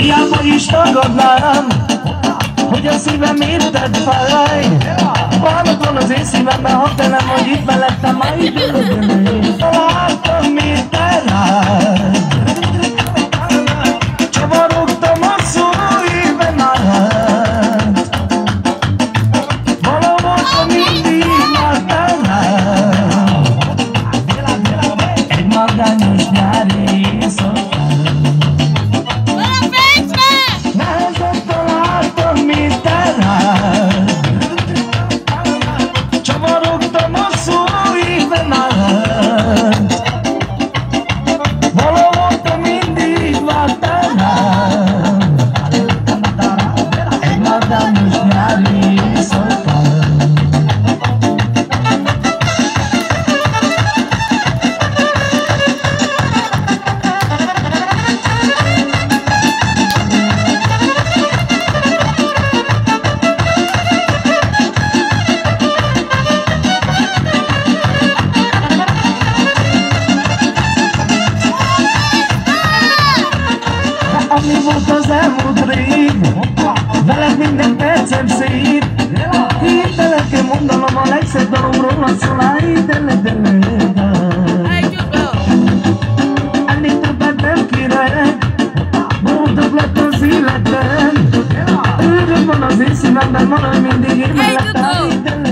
Hiába is tagadnám Hogy a szívem érted fáj. Bánat van az én szívemben Ha te nem vagy itt mellettem Majd Láttam miért te rád Csavarogtam a szóiben át Valahol mindig láttam rám Egy magányos nyári Ami volt az elmúlt rég. Veled minden percem szép. Hirtelen kell mondanom a legszebb dalomról A szoláj, de le, de le, de Ennél többet nem kérek. Boldog lett az életem Öröm van az én szívemben Maradj mindig én mellettem